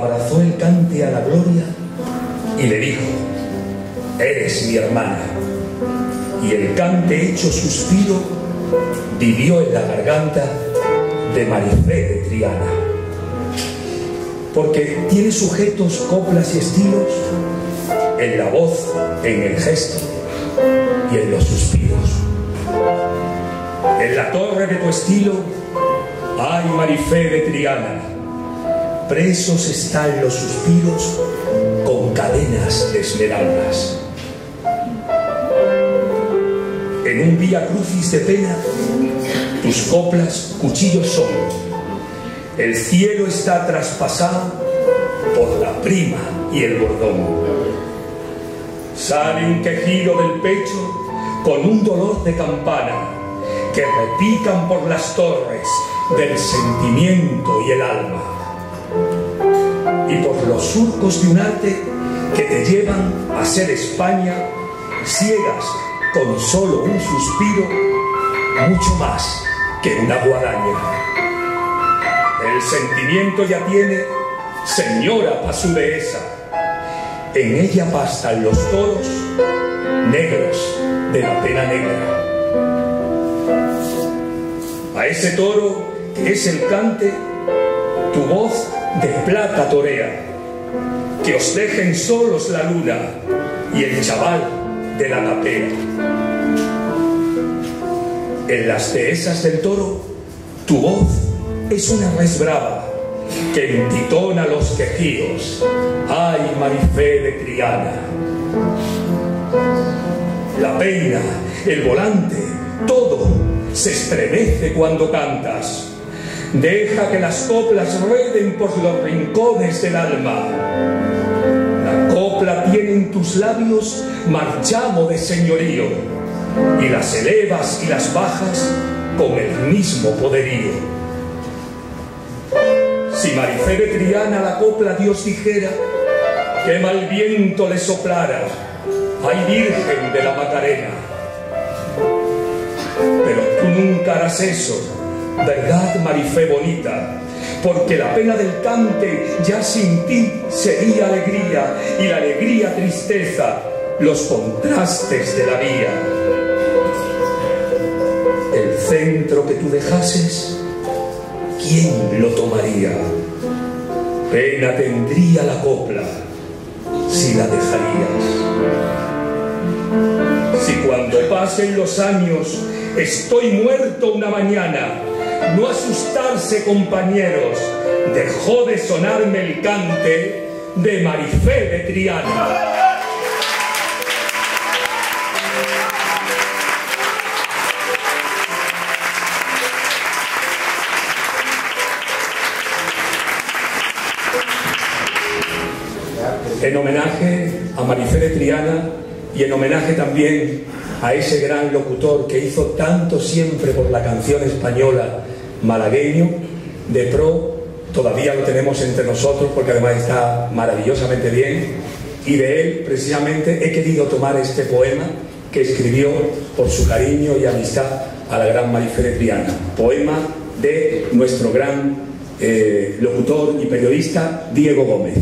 abrazó el cante a la gloria y le dijo, eres mi hermana. Y el cante hecho suspiro vivió en la garganta de Marifé de Triana. Porque tiene sujetos, coplas y estilos en la voz, en el gesto y en los suspiros. En la torre de tu estilo hay Marifé de Triana. Presos están los suspiros con cadenas de esmeraldas. En un vía crucis de pena, tus coplas cuchillos son. El cielo está traspasado por la prima y el bordón. Sale un quejido del pecho con un dolor de campana que repican por las torres del sentimiento y el alma. Y por los surcos de un arte que te llevan a ser España, ciegas con solo un suspiro, mucho más que una guadaña. El sentimiento ya tiene señora dehesa. En ella pastan los toros negros de la pena negra. A ese toro que es el cante, tu voz de plata torea, que os dejen solos la luna y el chaval de la capea. En las dehesas del toro, tu voz es una res brava que entitona los quejíos. ¡Ay, Marifé de Triana! La peina, el volante, todo se estremece cuando cantas. Deja que las coplas rueden por los rincones del alma. La copla tiene en tus labios marchamo de señorío y las elevas y las bajas con el mismo poderío. Si Marifé de Triana la copla Dios dijera, que mal viento le soplara, ay Virgen de la Macarena. Pero tú nunca harás eso, ¿verdad, Marifé bonita? Porque la pena del cante ya sin ti sería alegría y la alegría tristeza, los contrastes de la vía. El centro que tú dejases, ¿quién lo tomaría? Pena tendría la copla si la dejarías. Si cuando pasen los años estoy muerto una mañana, no asustarse compañeros, dejó de sonarme el cante de Marifé de Triana. En homenaje a Marifé de Triana y en homenaje también a ese gran locutor que hizo tanto siempre por la canción española malagueño, de pro, todavía lo tenemos entre nosotros porque además está maravillosamente bien, y de él precisamente he querido tomar este poema que escribió por su cariño y amistad a la gran Marifé de Triana, poema de nuestro gran eh, locutor y periodista Diego Gómez.